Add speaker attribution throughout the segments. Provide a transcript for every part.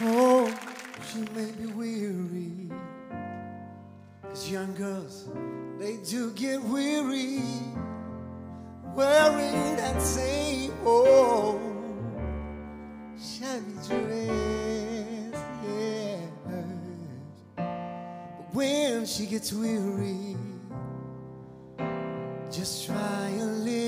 Speaker 1: Oh, she may be weary. Cause young girls, they do get weary. Wearing that oh, same old shabby dress. Yeah. But when she gets weary, just try a little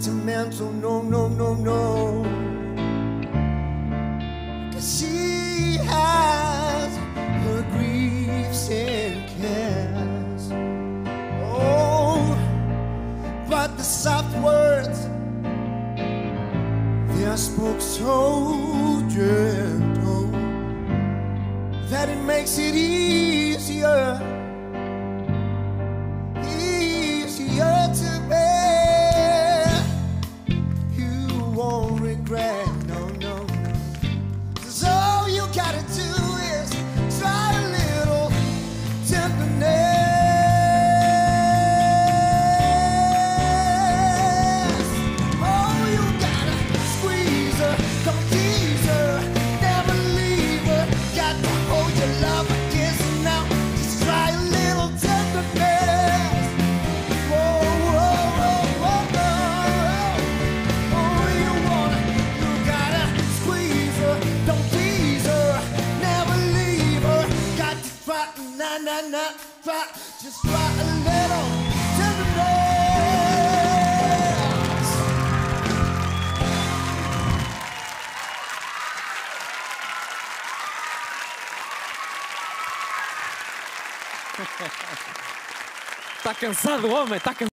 Speaker 1: sentimental. No, no, no, no. Cause she has her griefs and cares. Oh, but the soft words they are spoke so gentle that it makes it easier, Just try a little
Speaker 2: Está cansado, homem, está cansado.